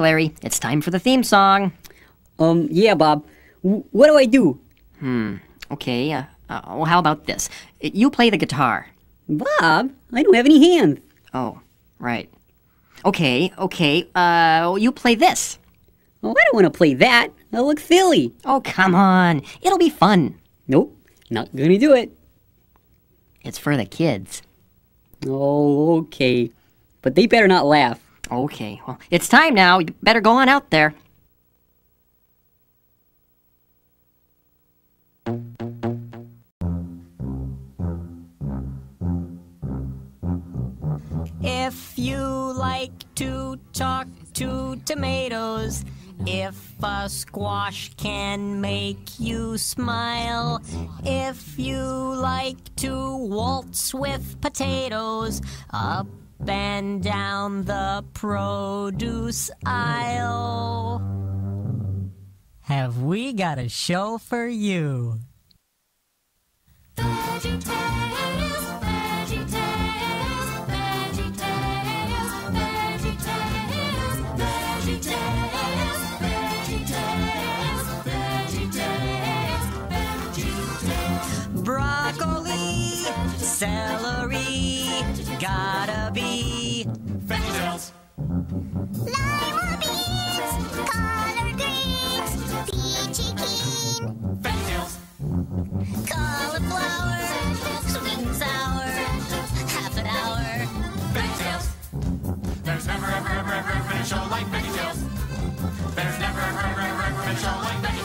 Larry, it's time for the theme song. Um, yeah, Bob. W- what do I do? Hmm, Okay, uh, uh, well, how about this? You play the guitar. Bob, I don't have any hands. Oh, right. Okay, okay, uh, you play this. Oh, I don't want to play that. That looks silly. Oh, come on. It'll be fun. Nope, not gonna do it. It's for the kids. Oh, okay. But they better not laugh. Okay, well, it's time now. You better go on out there. If you like to talk to tomatoes, if a squash can make you smile, if you like to waltz with potatoes, up and down the produce aisle. Have we got a show for you? Veggie tales, veggie tales, veggie tales, veggie tales, veggie tales, veggie tales, veggie tales, Broccoli, celery, gotta be VeggieTales. Lima beans, collard greens, peachy keen, VeggieTales. cauliflower, sweet and sour, half an hour. VeggieTales. There's never, ever, ever, ever, ever been a show like VeggieTales. There's never, ever, ever, ever, ever been a show like VeggieTales.